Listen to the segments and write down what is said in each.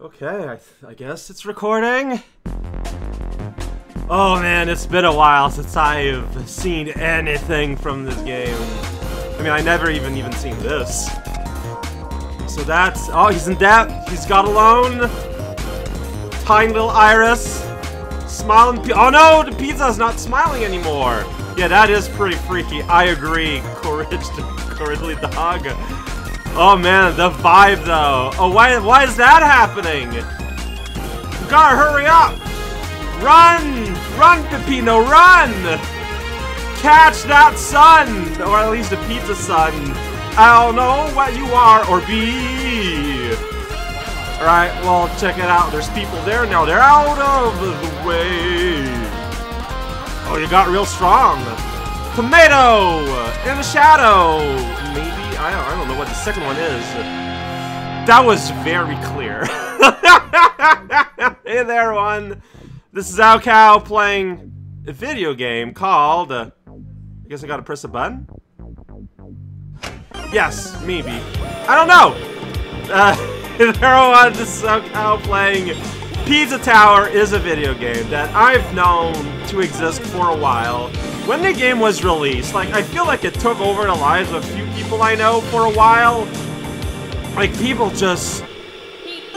Okay, I, I guess it's recording. Oh man, it's been a while since I've seen anything from this game. I mean, I never even even seen this. So that's... Oh, he's in debt. He's got a loan. Tiny little iris. Smiling... Oh no, the pizza's not smiling anymore. Yeah, that is pretty freaky. I agree. Courage Couragely Dog. Oh man, the vibe though. Oh, why, why is that happening? Gotta hurry up! Run! Run, Peppino, run! Catch that sun! Or at least the pizza sun. I don't know what you are or be. Alright, well, check it out. There's people there now. They're out of the way. Oh, you got real strong. Tomato! In the shadow! I don't, I don't know what the second one is. That was very clear. hey there, one. This is raocow playing a video game called... Uh, I guess I gotta press a button? Yes, maybe. I don't know! Uh, there one, this is raocow playing Pizza Tower is a video game that I've known to exist for a while. When the game was released, like, I feel like it took over the lives of a few people I know for a while. Like, people just...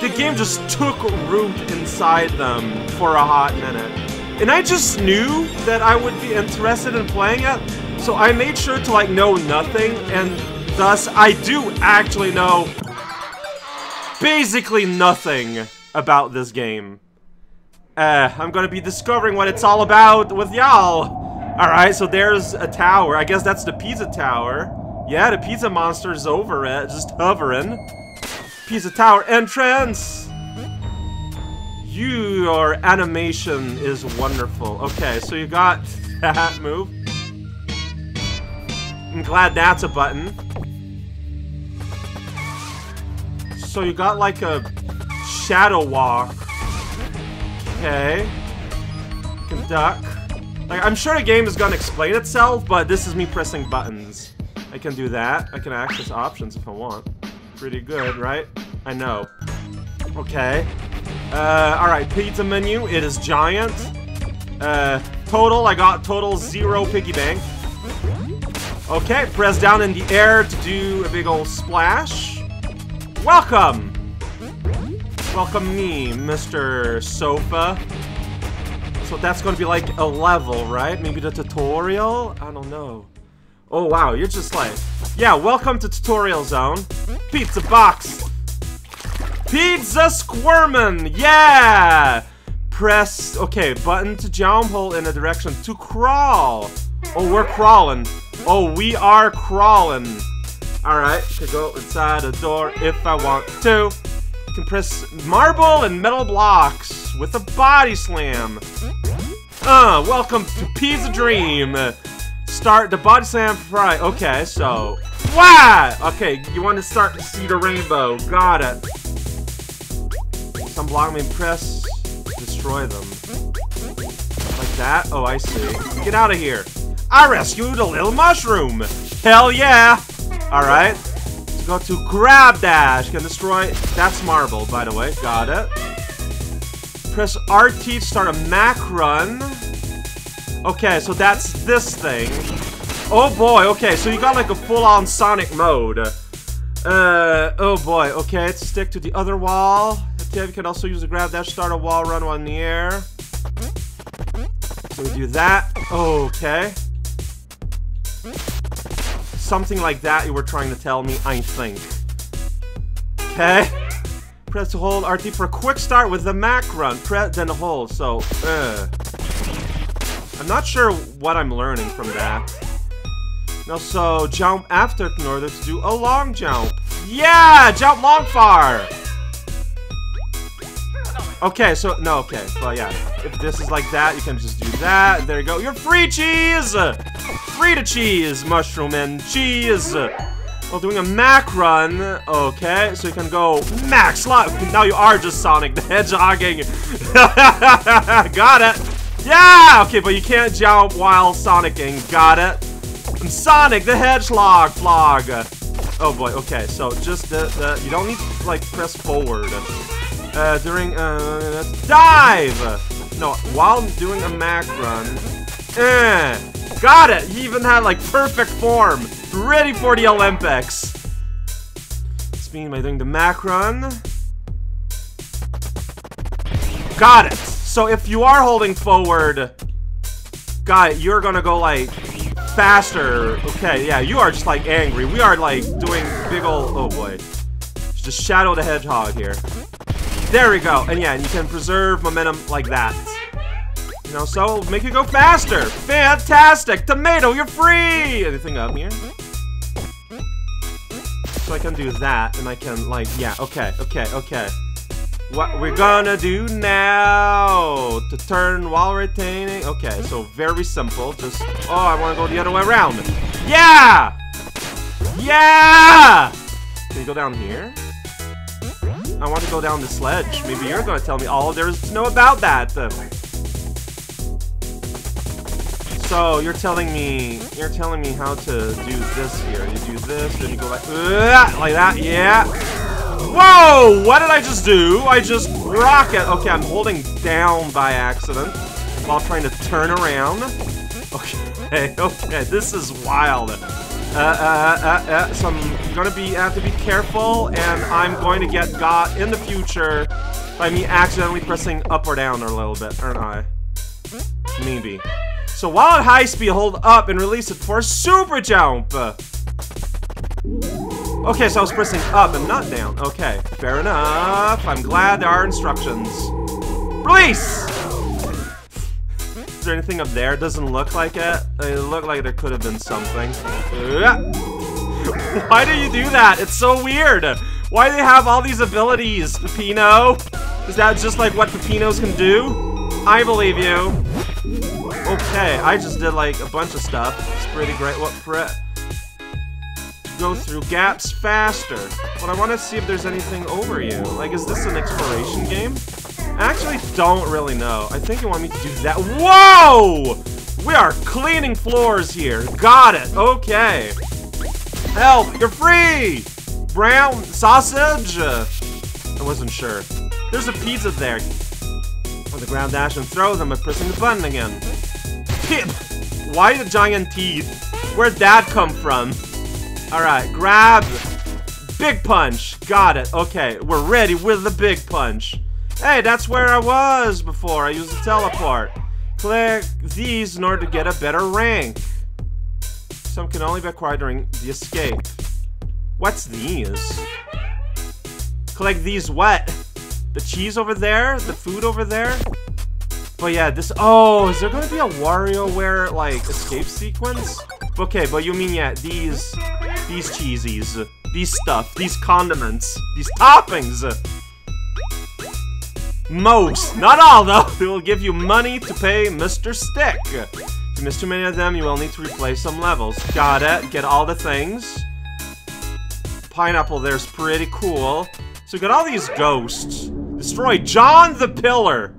The game just took root inside them for a hot minute. And I just knew that I would be interested in playing it, so I made sure to, like, know nothing, and thus, I do actually know basically nothing about this game. Uh, I'm gonna be discovering what it's all about with y'all. Alright, so there's a tower. I guess that's the pizza tower. Yeah, the pizza monster's over it, just hovering. Pizza tower entrance! You, your animation is wonderful. Okay, so you got that move. I'm glad that's a button. So you got like a shadow walk. Okay. Can duck. Like, I'm sure the game is gonna explain itself, but this is me pressing buttons. I can do that. I can access options if I want. Pretty good, right? I know. Okay. Uh, alright, pizza menu. It is giant. Uh, total, I got total zero piggy bank. Okay, press down in the air to do a big old splash. Welcome! Welcome me, Mr. Sofa. So that's gonna be like a level, right? Maybe the tutorial? I don't know. Oh wow, you're just like... Yeah, welcome to Tutorial Zone. Pizza box! Pizza squirmin'! Yeah! Press... Okay, button to jump, hold in a direction to crawl. Oh, we're crawling. Oh, we are crawling. Alright, can go inside a door if I want to. You can press marble and metal blocks with a body slam. Uh, welcome to Pizza Dream. Start the body slam right. Okay, so. Wow! Okay, you want to start to see the rainbow. Got it. Some block me press. Destroy them. Like that? Oh, I see. Get out of here. I rescued a little mushroom. Hell yeah! Alright. Go to Grab Dash. Can destroy... That's marble, by the way. Got it. Press RT to start a Mach run. Okay, so that's this thing. Oh boy, okay, so you got like a full-on Sonic mode. Uh, oh boy, okay, let's stick to the other wall. Okay, you can also use the grab dash, start a wall run while in the air. So we do that. Okay. Something like that you were trying to tell me, I think. Okay. Press hold RT for a quick start with the Mach run. Press then hold. So, uh. I'm not sure what I'm learning from that. No, so jump after in order to do a long jump. Yeah, jump long far. Okay, so no, okay, well yeah. If this is like that, you can just do that. There you go. You're free cheese. Free cheese, mushroom and cheese. While doing a Mach run, okay, so you can go max. Now you are just Sonic the Hedgehogging. Got it. Yeah! Okay, but you can't jump while Sonicking. Got it. I'm Sonic the Hedgehog vlog. Oh boy, okay, so just the, the you don't need to like press forward. Uh, during, uh, dive! No, while doing a Mach run. Eh, got it! He even had, like, perfect form. Ready for the Olympics. This means by doing the Mach run. Got it! So if you are holding forward, got it, you're gonna go, like, faster. Okay, yeah, you are just, like, angry. We are, like, doing big ol' oh boy. Just Shadow the Hedgehog here. There we go. And yeah, and you can preserve momentum like that. Know, so make it go faster. Fantastic. Tomato, you're free. Anything up here? So I can do that, and I can, like, yeah, okay, okay, okay. What we're gonna do now to turn while retaining. Okay, so very simple. Just, oh, I want to go the other way around. Yeah! Yeah! Can you go down here? I want to go down the sledge. Maybe you're gonna tell me all there is to know about that. So you're telling me you're telling me how to do this here. You do this, then you go like uh, like that. Yeah. Whoa! What did I just do? I just rocket. Okay, I'm holding down by accident while trying to turn around. Okay, okay, this is wild. Uh, uh, uh, uh, so I'm gonna be have to be careful, and I'm going to get got in the future by me accidentally pressing up or down a little bit, aren't I? Maybe. So while at high speed, hold up and release it for a super jump. Okay, so I was pressing up and not down. Okay, fair enough. I'm glad there are instructions. Release! Is there anything up there? Doesn't look like it. It looked like there could have been something. Why do you do that? It's so weird. Why do they have all these abilities, Peppino? Is that just like what Peppinos can do? I believe you. Okay, I just did like a bunch of stuff. It's pretty great. What for Go through gaps faster. But I want to see if there's anything over you. Like, is this an exploration game? I actually don't really know. I think you want me to do that. Whoa! We are cleaning floors here. Got it. Okay. Help! You're free! Brown sausage? I wasn't sure. There's a pizza there. On the ground dash and throw them by pressing the button again. Why the giant teeth? Where'd that come from? Alright, grab. Big punch. Got it. Okay, we're ready with the big punch. Hey, that's where I was before I used the teleport. Click these in order to get a better rank. Some can only be acquired during the escape. What's these? Collect these what? The cheese over there? The food over there? But yeah, this- oh, is there gonna be a WarioWare, like, escape sequence? Okay, but you mean, yeah, these- these cheesies, these stuff, these condiments, these toppings! Most, not all though, they will give you money to pay Mr. Stick. If you miss too many of them, you will need to replay some levels. Got it, get all the things. Pineapple there's pretty cool. So we got all these ghosts. Destroy John the Pillar.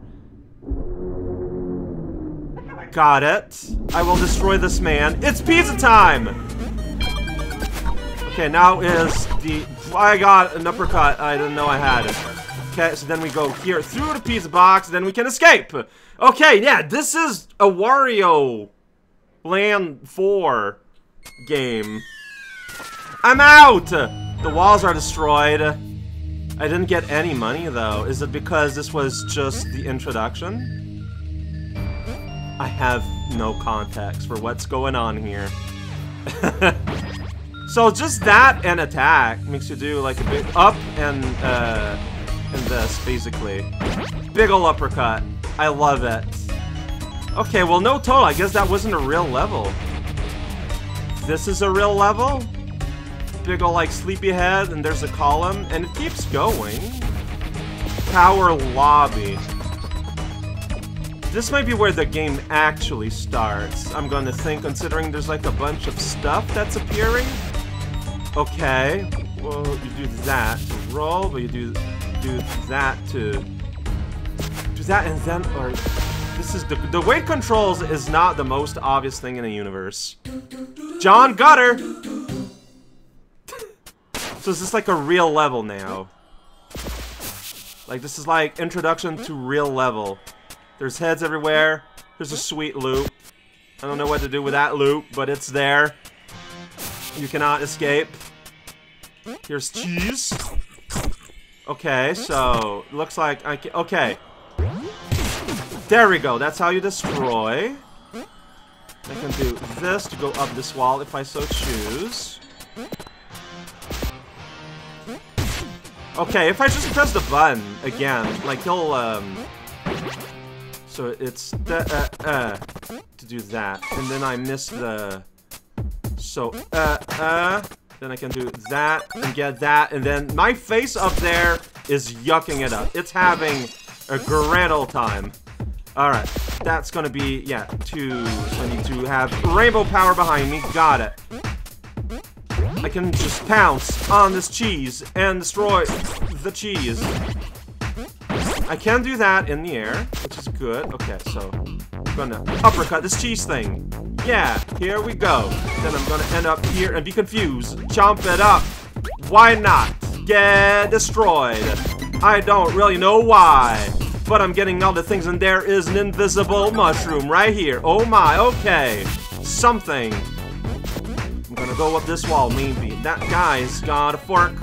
Got it. I will destroy this man. It's pizza time! Okay, now is the... I got an uppercut I didn't know I had. It. Okay, so then we go here through the pizza box, then we can escape. Okay, yeah, this is a Wario Land 4 game. I'm out! The walls are destroyed. I didn't get any money, though. Is it because this was just the introduction? I have no context for what's going on here. so just that and attack makes you do like a big up and uh, and this basically. Big ol' uppercut. I love it. Okay, well no total. I guess that wasn't a real level. This is a real level. Big ol' like sleepyhead and there's a column and it keeps going. Power lobby. This might be where the game actually starts, I'm gonna think, considering there's like a bunch of stuff that's appearing. Okay, well, you do that to roll, but you do do that to do that and then, or this is the the weight controls is not the most obvious thing in the universe. John Gutter. so is this like a real level now? Like, this is like introduction to real level. There's heads everywhere. There's a sweet loop. I don't know what to do with that loop, but it's there. You cannot escape. Here's cheese. Okay, so looks like I can. Okay, there we go. That's how you destroy. I can do this to go up this wall if I so choose. Okay, if I just press the button again, like he'll um. So it's the uh uh to do that, and then I miss the. So uh uh. Then I can do that and get that, and then my face up there is yucking it up. It's having a grand old time. Alright, that's gonna be, yeah, two. I need to have rainbow power behind me. Got it. I can just pounce on this cheese and destroy the cheese. I can do that in the air, which is good. Okay, so I'm gonna uppercut this cheese thing. Yeah, here we go. Then I'm gonna end up here and be confused. Chomp it up. Why not? Get destroyed. I don't really know why. But I'm getting all the things, and there is an invisible mushroom right here. Oh my, okay. Something. I'm gonna go up this wall, maybe. That guy's got a fork.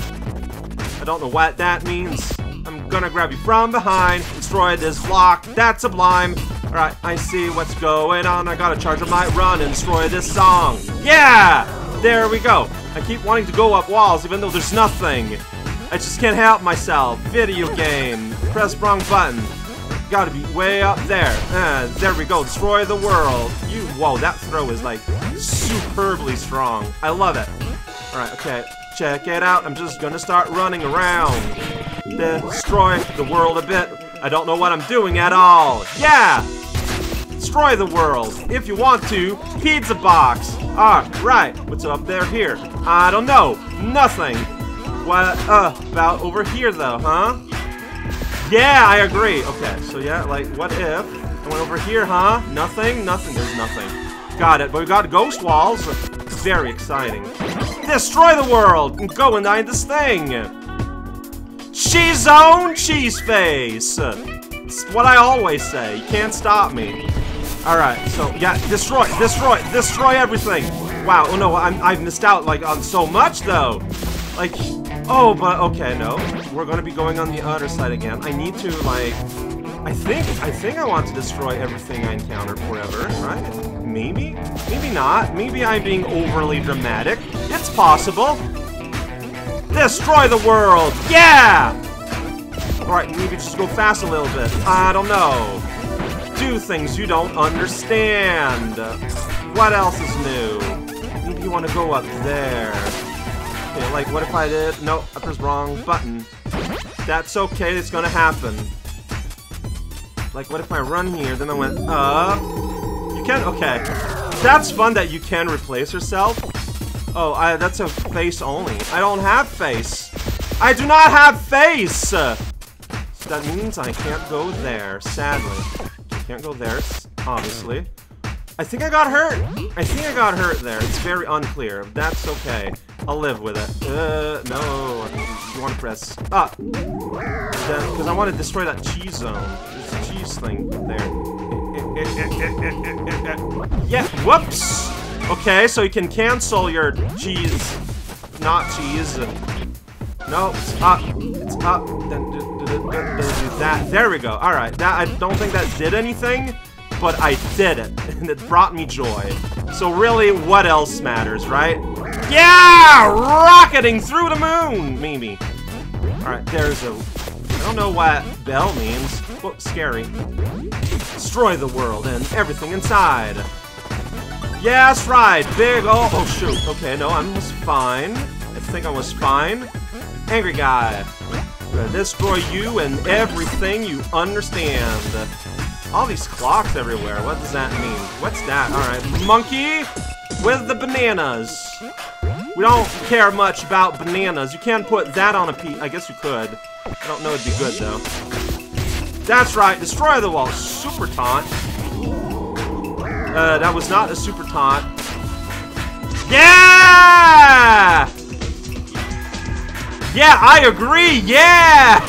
I don't know what that means. I'm gonna grab you from behind, destroy this block. That's sublime. Alright, I see what's going on. I gotta charge up my run and destroy this song. Yeah! There we go. I keep wanting to go up walls even though there's nothing. I just can't help myself. Video game. Press wrong button. Gotta be way up there. Uh, there we go. Destroy the world. You, whoa, that throw is like superbly strong. I love it. Alright, okay. Check it out. I'm just gonna start running around. Destroy the world a bit. I don't know what I'm doing at all. Yeah! Destroy the world. If you want to, pizza box. Alright, what's up there here? I don't know. Nothing. What, uh, about over here though, huh? Yeah, I agree. Okay, so yeah, like, what if I went over here, huh? Nothing? Nothing. There's nothing. Got it, but we got ghost walls. Very exciting. Destroy the world go and die this thing. Cheese zone, cheese face. It's what I always say. You can't stop me. Alright, so yeah, destroy, destroy, destroy everything. Wow, oh no, I'm, I've missed out like on so much though. Like, oh, but okay, no. We're gonna be going on the other side again. I need to like, I think, I think I want to destroy everything I encounter forever, right? Maybe? Maybe not. Maybe I'm being overly dramatic. It's possible. Destroy the world! Yeah! Alright, maybe just go fast a little bit. I don't know. Do things you don't understand. What else is new? Maybe you want to go up there. Okay, like, what if I did? No, I pressed wrong button. That's okay, it's gonna happen. Like, what if I run here, then I went up? You can? Okay. That's fun that you can replace yourself. Oh, I, that's a face only. I don't have face. I do not have face! So that means I can't go there, sadly. Can't go there, obviously. I think I got hurt. I think I got hurt there. It's very unclear. That's okay. I'll live with it. Uh, no. You want to press up. Because I want to destroy that cheese zone. There's a cheese thing there. Eh, eh, eh, yeah, whoops! Okay, so you can cancel your cheese. Not cheese. No, it's up. It's up. Then do, that. There we go. Alright, that I don't think that did anything, but I did it. And it brought me joy. So really, what else matters, right? Yeah! Rocketing through the moon! Mimi. Alright, there's a... I don't know what bell means. Well, scary. Destroy the world and everything inside. Yeah, that's right. Big oh, oh shoot. Okay, no, I was fine. I think I was fine. Angry guy. Gonna destroy you and everything you understand. All these clocks everywhere. What does that mean? What's that? Alright. Monkey with the bananas. We don't care much about bananas. You can put that on a piece. I guess you could. I don't know it'd be good, though. That's right. Destroy the wall. Super taunt. Uh, that was not a super taunt. Yeah! Yeah, I agree! Yeah!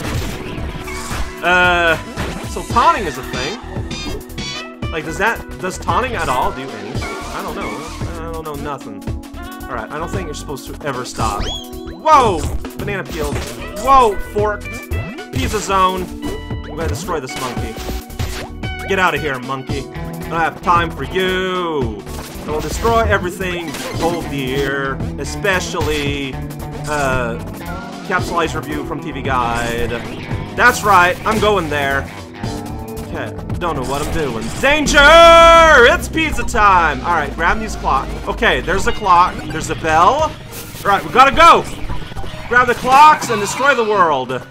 Uh, so taunting is a thing. Like, does that, does taunting at all do anything? I don't know. I don't know nothing. Alright, I don't think you're supposed to ever stop. Whoa! Banana peeled. Whoa! Forked. Pizza zone. I'm gonna destroy this monkey. Get out of here, monkey. I have time for you. I will destroy everything hold dear, especially uh, capsulized review from TV Guide. That's right, I'm going there. Okay, don't know what I'm doing. Danger! It's pizza time! Alright, grab these clock. Okay, there's a clock. There's a bell. Alright, we gotta go! Grab the clocks and destroy the world.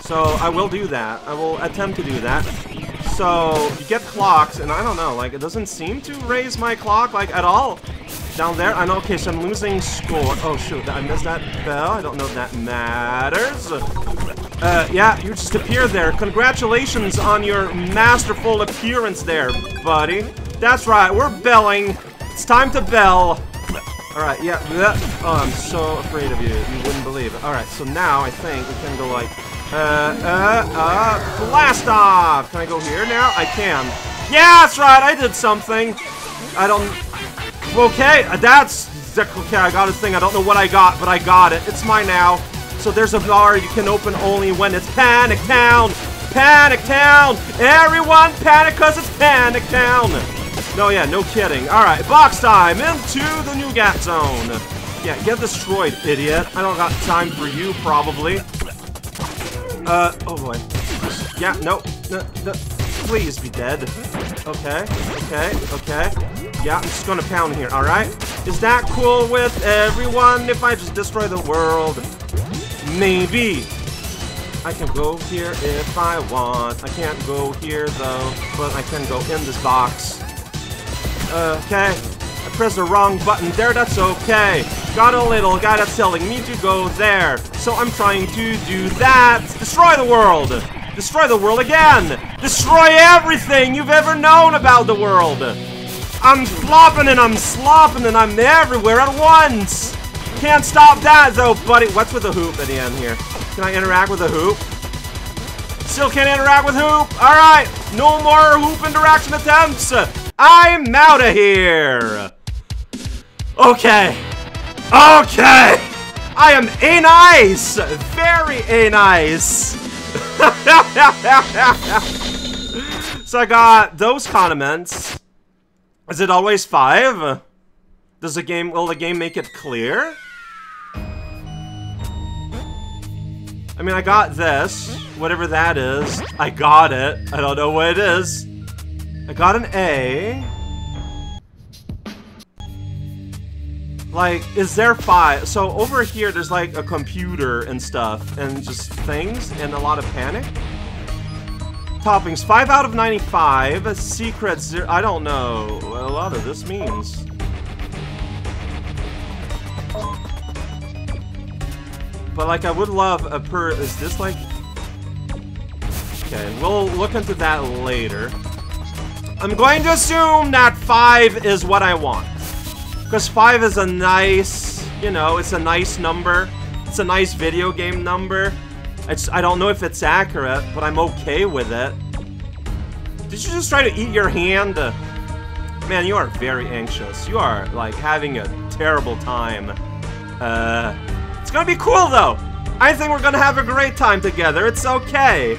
So, I will do that. I will attempt to do that. So, you get clocks, and I don't know, like, it doesn't seem to raise my clock, like, at all. Down there, I know, okay, so I'm losing score. Oh, shoot, I missed that bell. I don't know if that matters. Uh, yeah, you just appeared there. Congratulations on your masterful appearance there, buddy. That's right, we're belling. It's time to bell. Alright, yeah, oh, I'm so afraid of you. You wouldn't believe it. Alright, so now I think we can go like, uh, uh, uh, blast off! Can I go here now? I can. Yeah, that's right, I did something. I don't, okay, uh, that's, okay, I got a thing. I don't know what I got, but I got it. It's mine now. So there's a bar you can open only when it's Panic Town! Panic Town! Everyone panic cause it's Panic Town! No, yeah, no kidding. Alright, box time into the Nougat Zone. Yeah, get destroyed, idiot. I don't got time for you, probably. Uh, oh boy. Yeah, no, no, no. Please be dead. Okay, okay, okay. Yeah, I'm just gonna pound here, alright? Is that cool with everyone if I just destroy the world? Maybe. I can go here if I want. I can't go here though, but I can go in this box. Uh, okay. I pressed the wrong button there, that's okay. Got a little guy that's telling me to go there. So I'm trying to do that. Destroy the world. Destroy the world again. Destroy everything you've ever known about the world. I'm flopping and I'm slopping and I'm everywhere at once. Can't stop that though, buddy. What's with the hoop at the end here? Can I interact with the hoop? Still can't interact with hoop. All right, no more hoop interaction attempts. I'm out of here. Okay. Okay! I am a nice! Very a nice! so I got those condiments. Is it always five? Does the game, will the game make it clear? I mean, I got this, whatever that is. I got it. I don't know what it is. I got an A. Like, is there five? So over here, there's like a computer and stuff, and just things, and a lot of panic. Toppings, 5 out of 95. Secrets, zero. I don't know what a lot of this means. But like, I would love a per. Is this like. Okay, we'll look into that later. I'm going to assume that 5 is what I want. Because 5 is a nice, you know, it's a nice number. It's a nice video game number. It's, I don't know if it's accurate, but I'm okay with it. Did you just try to eat your hand? Man, you are very anxious. You are, like, having a terrible time. Uh, it's gonna be cool, though. I think we're gonna have a great time together. It's okay.